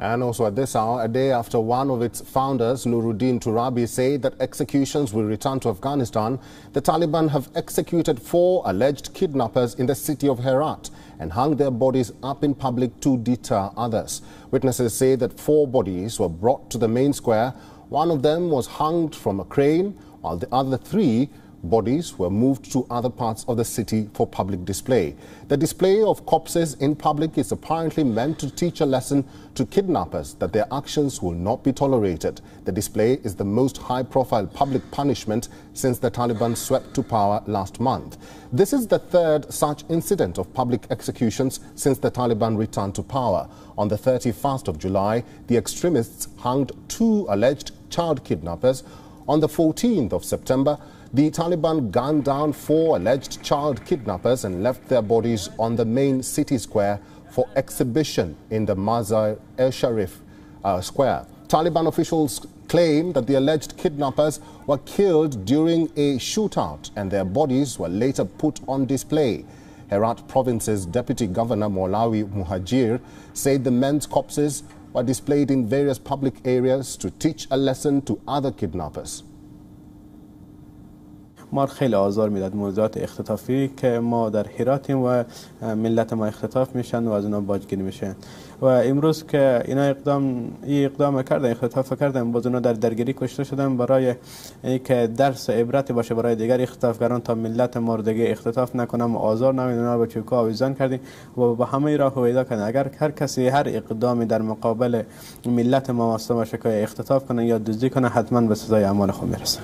And also at this hour, a day after one of its founders, Nuruddin Turabi, said that executions will return to Afghanistan, the Taliban have executed four alleged kidnappers in the city of Herat and hung their bodies up in public to deter others. Witnesses say that four bodies were brought to the main square. One of them was hung from a crane, while the other three bodies were moved to other parts of the city for public display. The display of corpses in public is apparently meant to teach a lesson to kidnappers that their actions will not be tolerated. The display is the most high-profile public punishment since the Taliban swept to power last month. This is the third such incident of public executions since the Taliban returned to power. On the 31st of July, the extremists hanged two alleged child kidnappers. On the 14th of September, the Taliban gunned down four alleged child kidnappers and left their bodies on the main city square for exhibition in the Mazar-e-Sharif uh, square. Taliban officials claim that the alleged kidnappers were killed during a shootout and their bodies were later put on display. Herat province's deputy governor Maulawi Muhajir said the men's corpses were displayed in various public areas to teach a lesson to other kidnappers. ما خیلی آزار می‌داد موضوعات اختطافی که ما در هراتیم و ملت ما اختطاف میشن و از اونا باجگیری میشن و امروز که اینا اقدام این اقدام کردن اختطاف کردن باز اونا در درگیری کشته شدن برای اینکه درس عبرت باشه برای دیگر اختطافگران تا ملت ما رو دیگه اختطاف نکنم و آزار نمیدن اونا به چوکا آویزان کردیم و با همه راه هویدا کردن. اگر هر کسی هر اقدامی در مقابل ملت ما واسطه باشه که اختطاف کنه یا دزدی کنه حتما به سزای اعمال خود می‌رسه.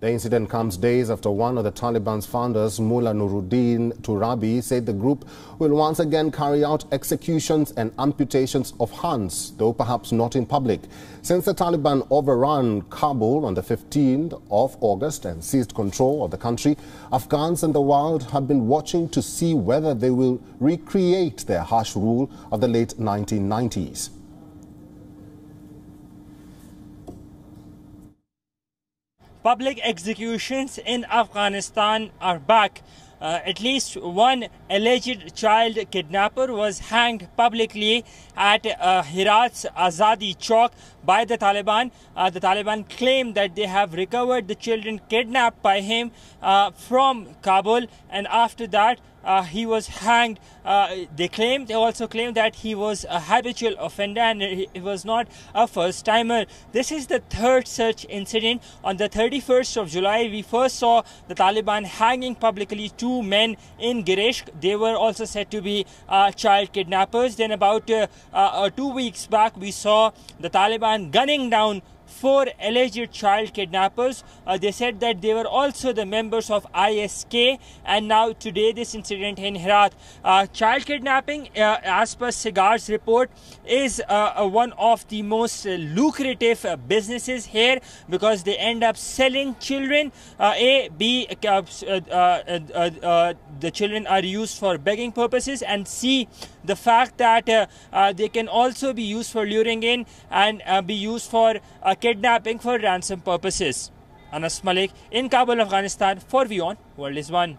The incident comes days after one of the Taliban's founders, Mullah Nuruddin Turabi, said the group will once again carry out executions and amputations of hands, though perhaps not in public. Since the Taliban overran Kabul on the 15th of August and seized control of the country, Afghans and the world have been watching to see whether they will recreate their harsh rule of the late 1990s. Public executions in Afghanistan are back. Uh, at least one alleged child kidnapper was hanged publicly at uh, Herat's Azadi Chowk by the Taliban. Uh, the Taliban claim that they have recovered the children kidnapped by him uh, from Kabul and after that uh, he was hanged. Uh, they claim, they also claim that he was a habitual offender and he was not a first timer. This is the third such incident. On the 31st of July, we first saw the Taliban hanging publicly two men in Girishk. They were also said to be uh, child kidnappers. Then about uh, uh, two weeks back, we saw the Taliban gunning down four alleged child kidnappers. Uh, they said that they were also the members of ISK, and now today this incident in Herat. Uh, child kidnapping, uh, as per Sigar's report, is uh, uh, one of the most lucrative uh, businesses here because they end up selling children. A, B, the children are used for begging purposes, and C, the fact that they can also be used for luring in and be used for kidnapping for ransom purposes. Anas Mallick in Kabul, Afghanistan for WION World is One.